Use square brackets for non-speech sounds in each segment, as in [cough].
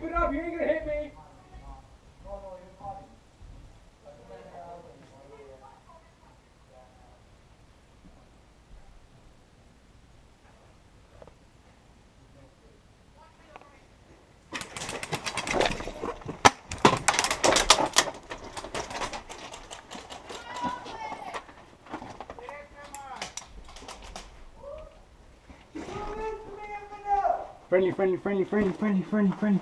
keep it up. You ain't gonna hit me. Friendly, friendly, friendly, friendly, friendly, friendly, friendly.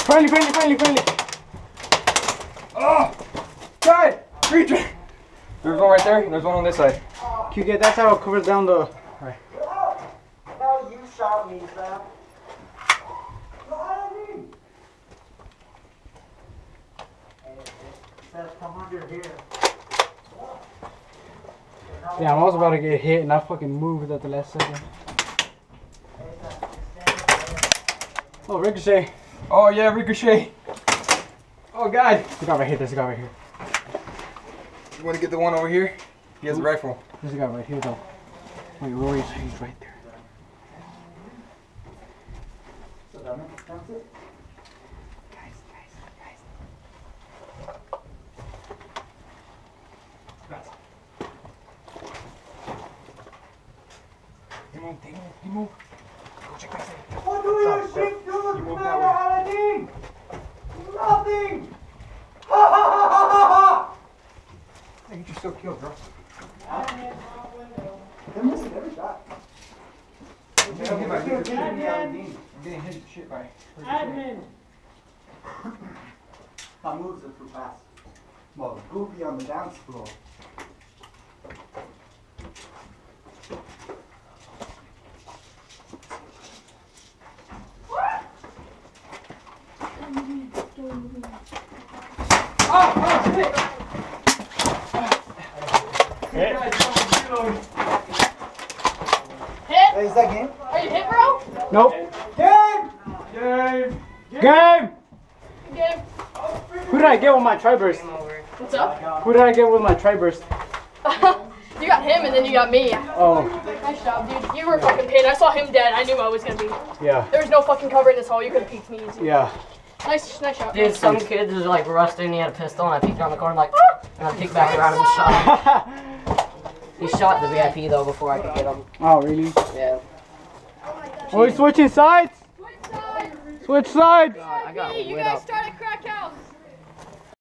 Friendly, friendly, friendly, friendly. Oh! God! Reach! There's one right there, and there's one on this side. Can you get that side? I'll cover down the. No, you shot me, Sam. Says come under here. Yeah, I'm also about to get hit and I fucking moved at the last second. Oh, ricochet. Oh yeah, ricochet. Oh God! This guy right here. This guy right here. You want to get the one over here? He has a rifle. This guy right here though. Wait, Rory's he's right there. He moved, he moved, he moved. Go check that side. What do you think do You with move me, that. Aladdin? Nothing! Ha ha ha ha ha ha! Hey, you just still killed, bro. They're missing every shot. I'm getting hit by ricochet. I'm getting hit shit by ricochet. My moves are too fast. Well, goofy on the dance floor. Hit? Hey, is that game? Are you hit, bro? Nope. Game! Game! Game! Game. Who did I get with my tri-burst? What's up? Who did I get with my tri-burst? [laughs] you got him and then you got me. Oh, Nice job, dude. You were fucking pinned. I saw him dead. I knew I was gonna be. yeah, There was no fucking cover in this hole. You could have peeked me easy. yeah. Nice, nice shot. Dude, some kid was like rusting, he had a pistol, and I peeked around the corner like, "Ah!" and I peeked back around and shot him. [laughs] He shot the VIP though before I could get him. oh, really? Yeah. Oh, we switching sides? Switch sides! God, I got you guys up. started cracking